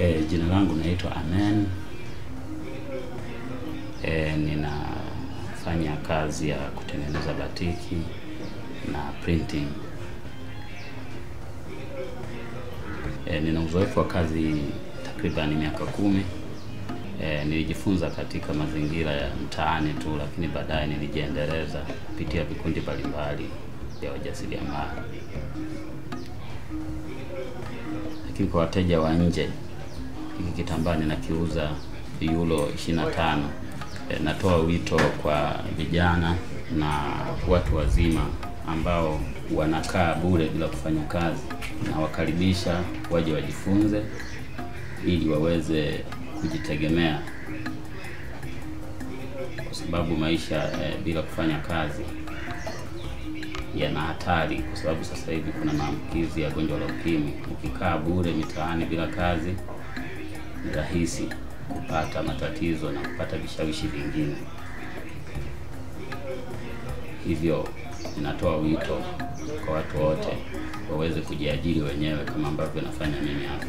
E, jina langu naitwa Amen. E, ninafanya kazi ya kutengeneza batiki na printing. E, nina uzoefu wa kazi takriban miaka kumi. E, nilijifunza katika mazingira ya mtaani tu, lakini baadaye nilijiendeleza kupitia vikundi mbalimbali vya wajasiriamali. Lakini kwa wateja wa nje, hiki kitambaa ninakiuza yulo 25. E, natoa wito kwa vijana na watu wazima ambao wanakaa bure bila kufanya kazi, na wakaribisha waje wajifunze ili waweze kujitegemea, kwa sababu maisha e, bila kufanya kazi yana hatari, kwa sababu sasa hivi kuna maambukizi ya gonjwa la ukimwi. Ukikaa bure mitaani bila kazi, rahisi kupata matatizo na kupata vishawishi vingine. Hivyo ninatoa wito kwa watu wote waweze kujiajiri wenyewe kama ambavyo nafanya mimi hapa.